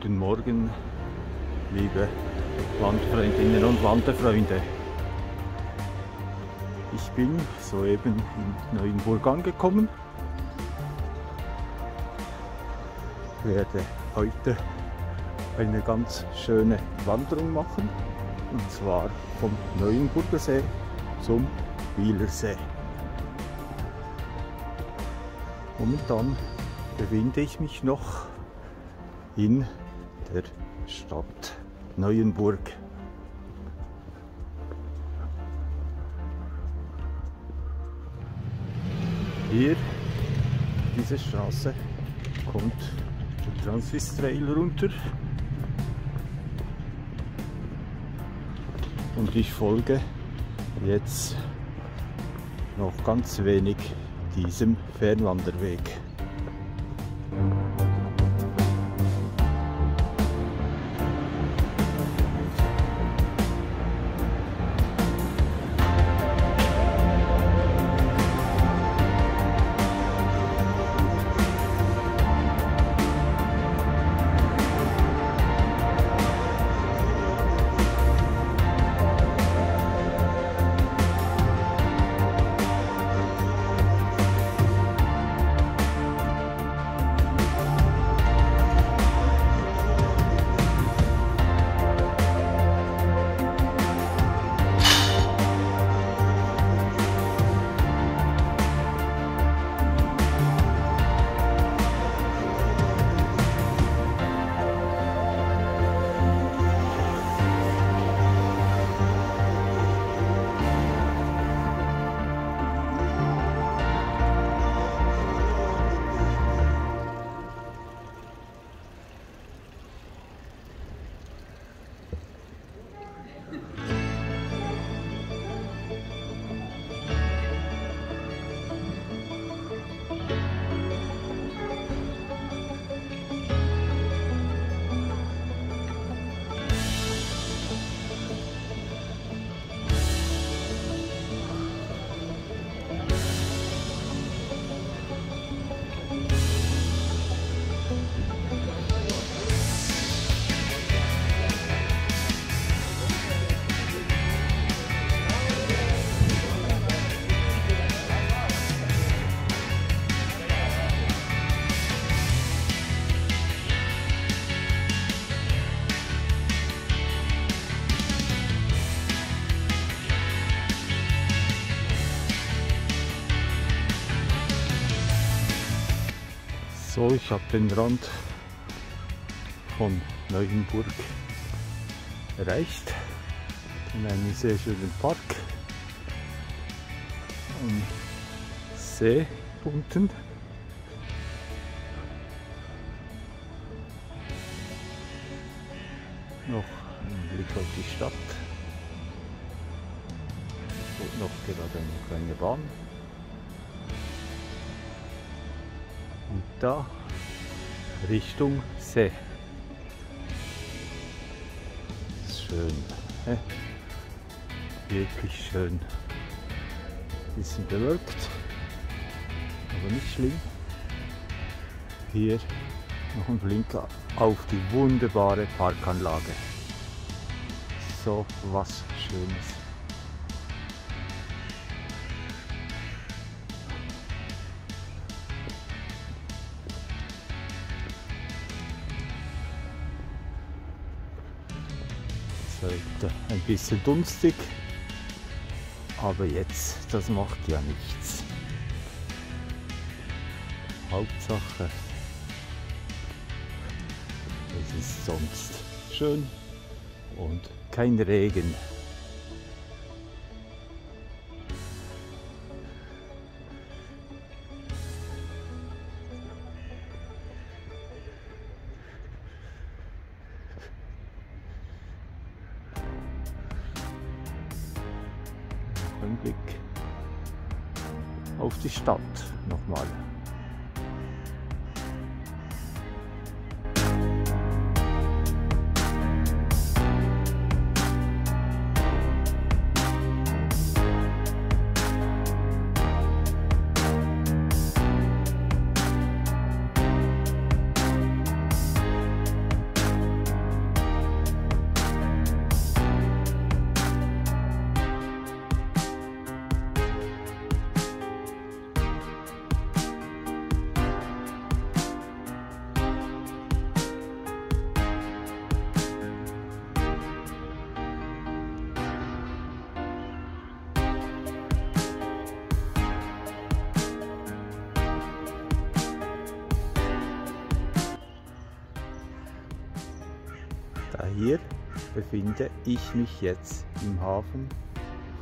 Guten Morgen, liebe Wanderfreundinnen und Wanderfreunde. Ich bin soeben in Neuenburg angekommen. Werde heute eine ganz schöne Wanderung machen und zwar vom Neuenburger See zum Wieler See. Momentan befinde ich mich noch in der Stadt Neuenburg. Hier, diese Straße, kommt der Transvis Trail runter. Und ich folge jetzt noch ganz wenig diesem Fernwanderweg. So, ich habe den Rand von Neuenburg erreicht in einem sehr schönen Park am See unten. Noch ein Blick auf die Stadt und noch gerade eine kleine Bahn. Da Richtung See. Schön. Hä? Wirklich schön. Bisschen bewölkt, aber nicht schlimm. Hier noch ein Blinker auf die wunderbare Parkanlage. So was Schönes. Heute ein bisschen dunstig, aber jetzt, das macht ja nichts. Hauptsache, es ist sonst schön und kein Regen. Hier befinde ich mich jetzt im Hafen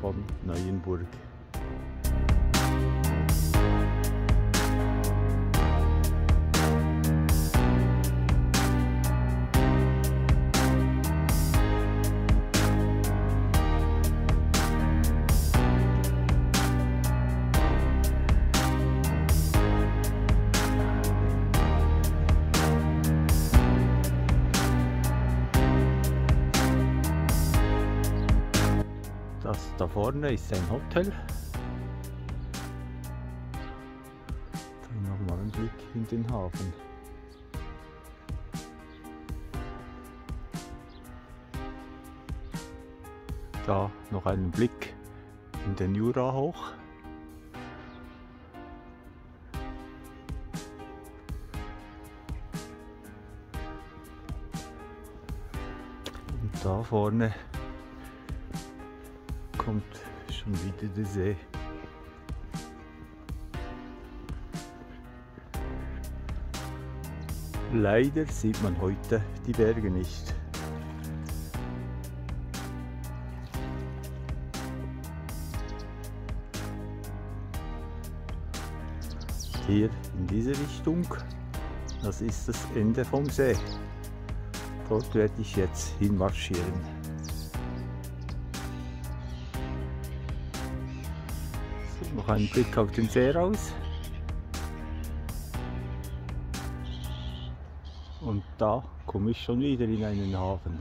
von Neuenburg. Vorne ist ein Hotel. Dann nochmal einen Blick in den Hafen. Da noch einen Blick in den Jura hoch. Und da vorne kommt schon wieder der See. Leider sieht man heute die Berge nicht. Hier in diese Richtung, das ist das Ende vom See. Dort werde ich jetzt hinmarschieren. Noch einen Blick auf den See raus. Und da komme ich schon wieder in einen Hafen.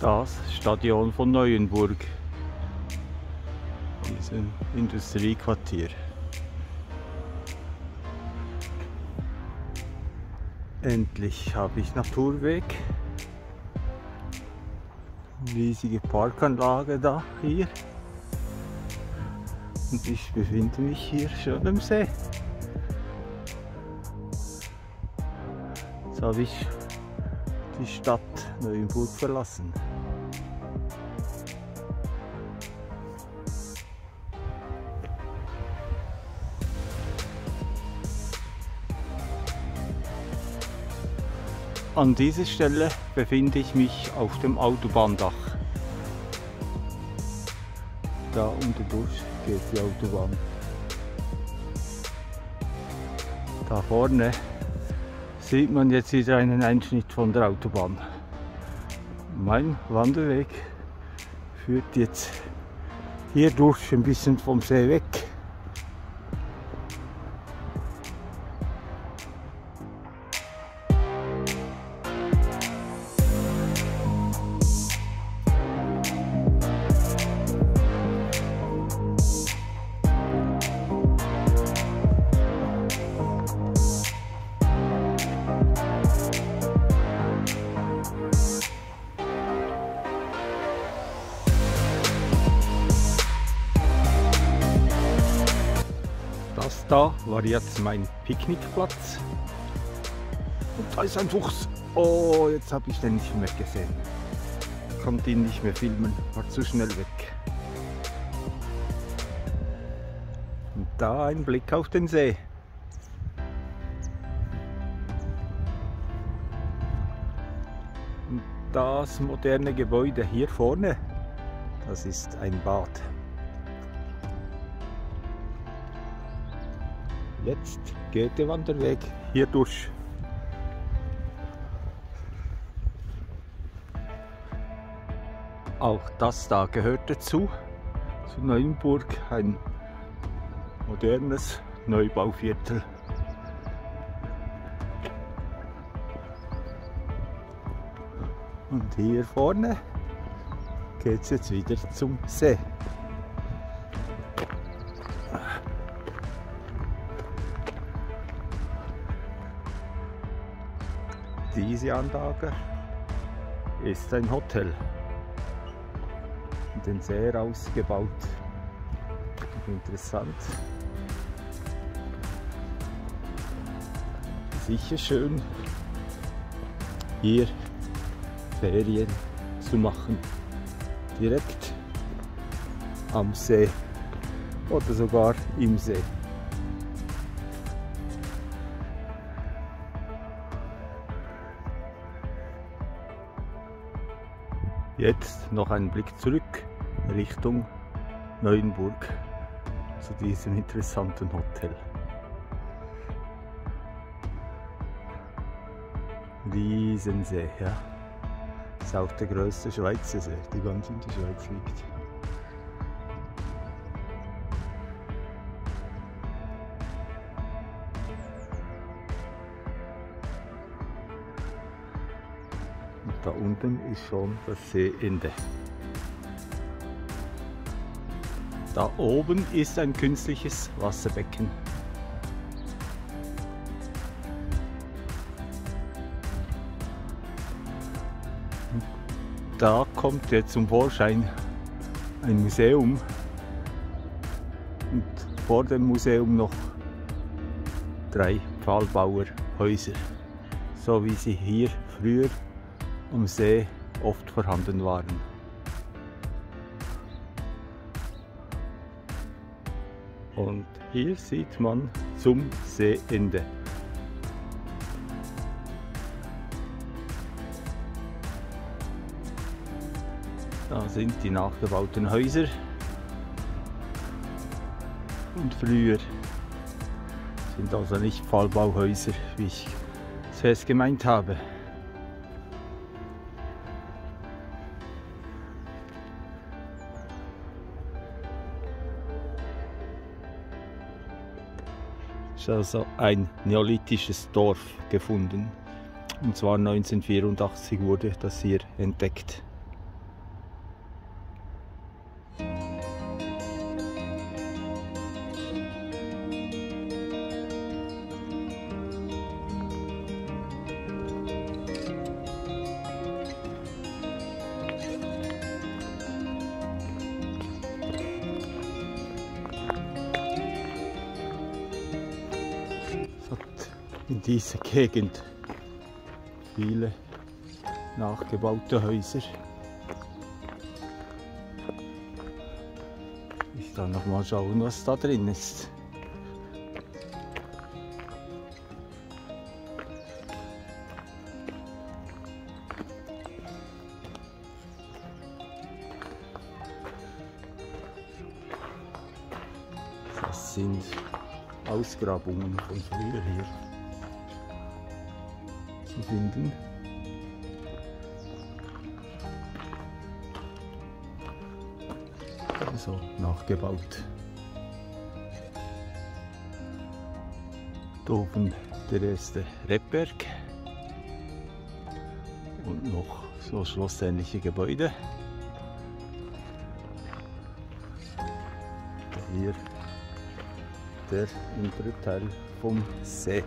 Das Stadion von Neuenburg. Diesem Industriequartier. Endlich habe ich Naturweg. Riesige Parkanlage da hier. Und ich befinde mich hier schon am See. Jetzt habe ich die Stadt Neuenburg verlassen. An dieser Stelle befinde ich mich auf dem Autobahndach. Da unter durch geht die Autobahn. Da vorne sieht man jetzt wieder einen Einschnitt von der Autobahn. Mein Wanderweg führt jetzt hier durch ein bisschen vom See weg. Jetzt mein Picknickplatz. Und da ist ein Fuchs. Oh, jetzt habe ich den nicht mehr gesehen. Konnte ihn nicht mehr filmen, war zu schnell weg. Und da ein Blick auf den See. Und das moderne Gebäude hier vorne, das ist ein Bad. Jetzt geht der Wanderweg hier durch. Auch das da gehört dazu, zu Neuenburg, ein modernes Neubauviertel. Und hier vorne geht es jetzt wieder zum See. Diese Anlage ist ein Hotel. In den See rausgebaut. Interessant. Sicher schön, hier Ferien zu machen. Direkt am See. oder sogar im See. Jetzt noch einen Blick zurück Richtung Neuenburg zu diesem interessanten Hotel. Riesensee, ja. Das ist auch der größte Schweizer See, der ganz in der Schweiz liegt. Unten ist schon das Seeende. Da oben ist ein künstliches Wasserbecken. Da kommt jetzt zum Vorschein ein Museum und vor dem Museum noch drei Pfahlbauerhäuser, so wie sie hier früher am See oft vorhanden waren. Und hier sieht man zum Seeende. Da sind die nachgebauten Häuser. Und früher sind also nicht Fallbauhäuser, wie ich zuerst gemeint habe. Also ein neolithisches Dorf gefunden. Und zwar 1984 wurde das hier entdeckt. In dieser Gegend viele nachgebaute Häuser. Ich kann noch mal schauen, was da drin ist. Das sind Ausgrabungen von früher hier zu finden. Also nachgebaut. Da oben der erste Rebberg und noch so schlossähnliche Gebäude. Hier der untere Teil vom See.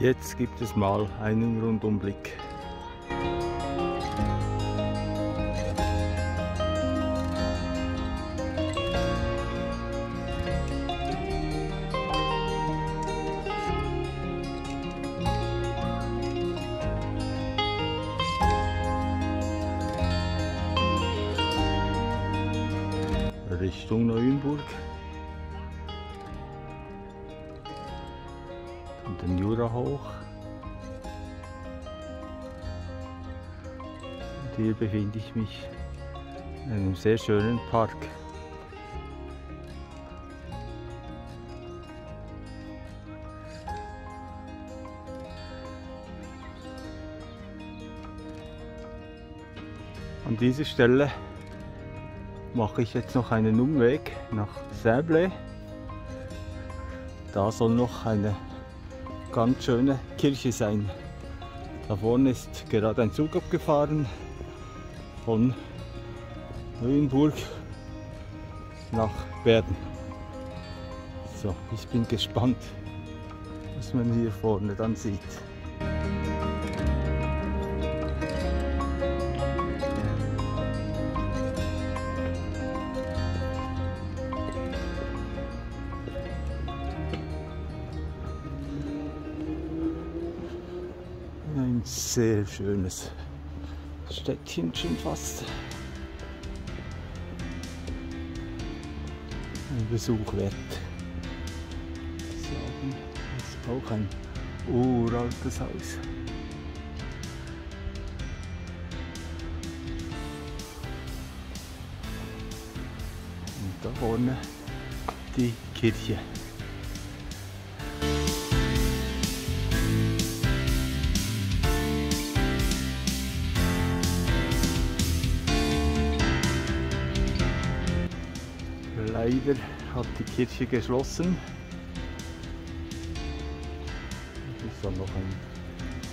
Jetzt gibt es mal einen Rundumblick. Ich mich in einem sehr schönen Park. An dieser Stelle mache ich jetzt noch einen Umweg nach Säble. Da soll noch eine ganz schöne Kirche sein. Da vorne ist gerade ein Zug abgefahren von Neuenburg nach Werden. So, ich bin gespannt, was man hier vorne dann sieht. Ein sehr schönes Städtchen schon fast. Ein Besuch wert. Sagen, ist auch ein uraltes Haus. Und da vorne die Kirche. Leider hat die Kirche geschlossen. Es ist dann noch ein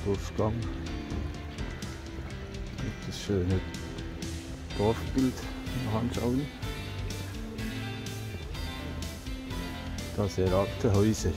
Durchgang. Das schöne Dorfbild noch anschauen. Da sehr alte Häuser.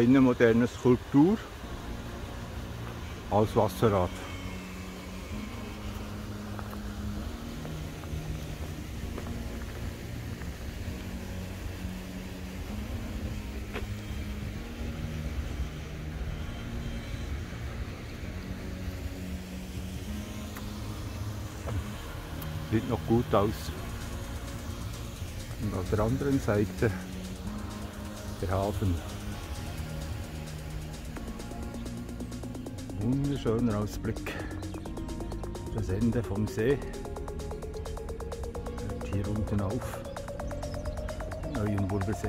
Eine moderne Skulptur aus Wasserrad. Sieht noch gut aus. Und auf der anderen Seite der Hafen. Wunderschöner Ausblick. Das Ende vom See. Hört hier unten auf. Neuenburger See.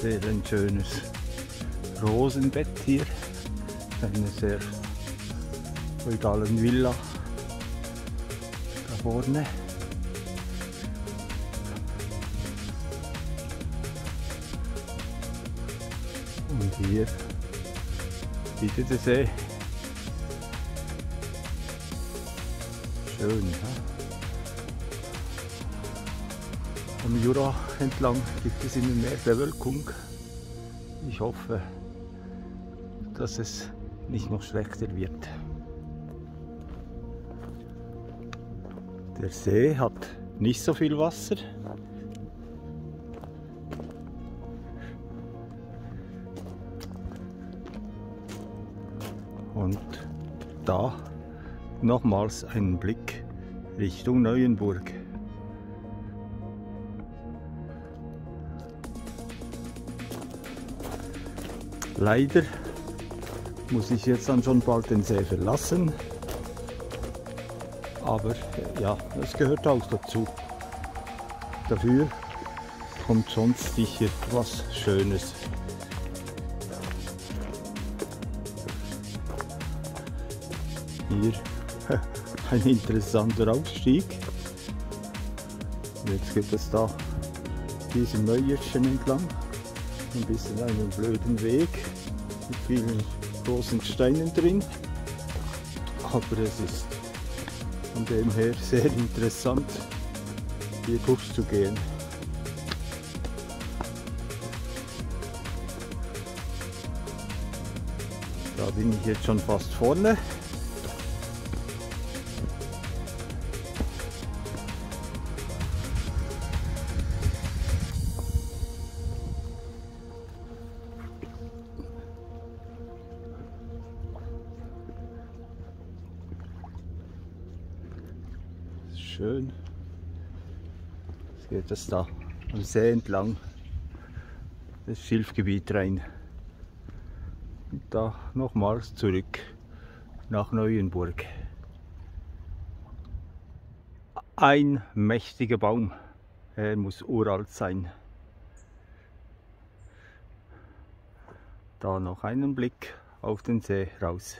Sehr ein schönes Rosenbett hier. Eine sehr feudalen Villa da vorne. Und hier wieder der See. Schön, ja? Am Jura entlang gibt es immer mehr Bewölkung. Ich hoffe, dass es nicht noch schlechter wird. Der See hat nicht so viel Wasser. Und da nochmals ein Blick Richtung Neuenburg. Leider muss ich jetzt dann schon bald den See verlassen. Aber ja, es gehört auch dazu. Dafür kommt sonst sicher was Schönes. Hier ein interessanter Aufstieg. Jetzt geht es da diesem Mäuerchen entlang. Ein bisschen einen blöden Weg mit vielen großen Steinen drin. Aber es ist von dem her sehr interessant, hier durchzugehen. Da bin ich jetzt schon fast vorne. Schön. Jetzt geht es da am See entlang das Schilfgebiet rein. Und da nochmals zurück nach Neuenburg. Ein mächtiger Baum. Er muss uralt sein. Da noch einen Blick auf den See raus.